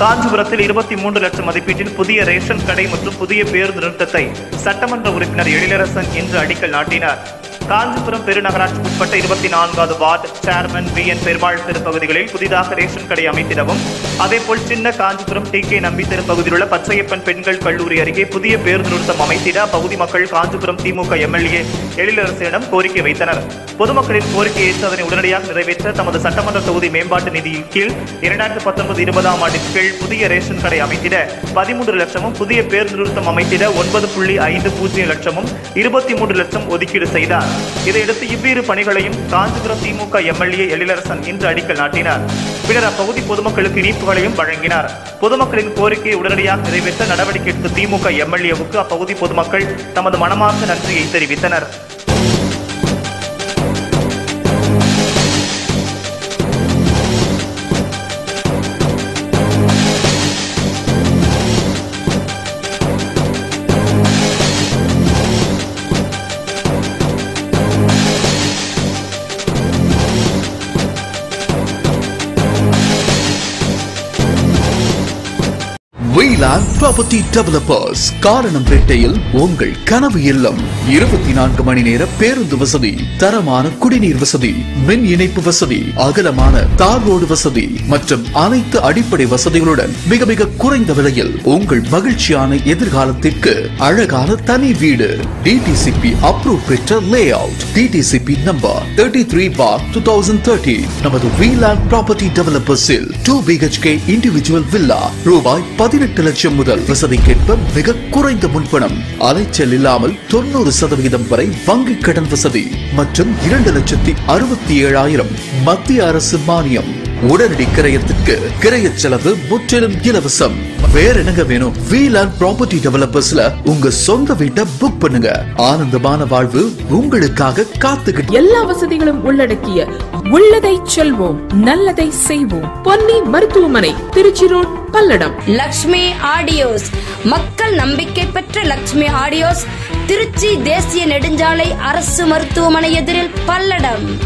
காஞ்சிபுரத்தில் இருபத்தி மூன்று லட்சம் மதிப்பீட்டில் புதிய ரேஷன் கடை மற்றும் புதிய பேருந்து நிறுத்தத்தை சட்டமன்ற உறுப்பினர் எழிலரசன் இன்று அடிக்கல் நாட்டினார். காஞ்சிபுரம் பெருநகராட்சிக்கு உட்பட்ட இருபத்தி நான்காவது ward chairman P N Perumal பகுதிகளில் புதிதாக ரேஷன் கடை அமைத்திடவும். அதேபோல் சின்ன காஞ்சிபுரம் டி கே நம்பி தெருப்பகுதியில் உள்ள பச்சையப்பன் பெண்கள் கல்லூரி அருகே புதிய பேருந்து நிறுத்தம் அமைத்திட அப்பகுதி மக்கள் காஞ்சிபுரம் திமுக எம்எல்ஏ எழிலரசனிடம் கோரிக்கை வைத்தனர். பொதுமக்களின் கோரிக்கையை ஏற்று அதனை உடனடியாக நிறைவேற்ற தமது சட்டமன்ற தொகுதி மேம்பாட்டு நிதியின் கீழ் இரண்டாயிரத்தி பத்தொன்பது இருபதாம் ஆண்டின் கீழ் புதிய ரேஷன் கடை அமைத்திட பதிமூன்று லட்சமும் புதிய பேருந்து நிறுத்தம் அமைத்திட ஒன்பது புள்ளி ஐந்து பூஜ்ஜியம் லட்சமும் இருபத்தி மூன்று லட்சம் ஒதுக்கீடு செய்தார். இதையடுத்து இவ்விரு பணிகளையும் காஞ்சிபுரம் திமுக எம்எல்ஏ எழிலரசன் இன்று அடிக்கல் நாட்டினார். பின்னர் அப்பகுதி பொதுமக்களுக்கு இனிப்புகளையும் வழங்கினார். பொதுமக்களின் கோரிக்கையை உடனடியாக நிறைவேற்ற நடவடிக்கை எடுத்த திமுக எம்எல்ஏவுக்கு அப்பகுதி பொதுமக்கள் தமது மனமார்ந்த நன்றியை தெரிவித்தனர். வீலாண்ட் ப்ராப்பர்ட்டி டெவலப்பர்ஸ் காரணம்பேட்டையில் உங்கள் கனவு இல்லம். இருபத்தி நான்கு மணி நேர பேருந்து வசதி தரமான குடிநீர் வசதி மின் இணைப்பு வசதி அகலமான தார் ரோடு வசதி மற்றும் அனைத்து அடிப்படை வசதிகளுடன் மிக மிக குறைந்த விலையில் உங்கள் மகிழ்ச்சியான எதிர்காலத்திற்கு அழகான தனி வீடு. டிடிசிபி அப்ரூவ் பெற்ற layout DTCP number thirty three four two thousand thirty நமது வீலாண்ட் ப்ராப்பர்ட்டி டெவலப்பர்ஸில் டூ பிஹெச்கே இண்டிவிஜுவல் வில்லா ரூபாய் பதினெட்டு லட்சம் முதல் வசதிக்கேற்ப மிக குறைந்த முன்பணம். அலைச்சல் இல்லாமல் தொண்ணூறு சதவிகிதம் வரை வங்கி கடன் வசதி மற்றும் இரண்டு லட்சத்தி அறுபத்தி ஏழாயிரம் மத்திய அரசு மானியம். உடனடி கிரயத்திற்கு கிரய செலவு முற்றிலும் இலவசம். வேற என்னங்க வேணும்? வீலாண்ட் ப்ராப்பர்ட்டி டெவலப்பர்ஸ்ல உங்க சொந்த வீட்டை புக் பண்ணுங்க. ஆனந்தமான வாழ்வு உங்களுக்காக காத்துக்கிட்டு எல்லா வசதிகளும் உள்ளடக்கிய உள்ளதை செல்வோம் நல்லதை செய்வோம். பொன்னி மருத்துவமனை திருச்சி ரோட் பல்லடம். லக்ஷ்மி ஆடியோஸ். மக்கள் நம்பிக்கை பெற்ற லக்ஷ்மி ஆடியோஸ். திருச்சி தேசிய நெடுஞ்சாலை அரசு மருத்துவமனை எதிரில் பல்லடம்.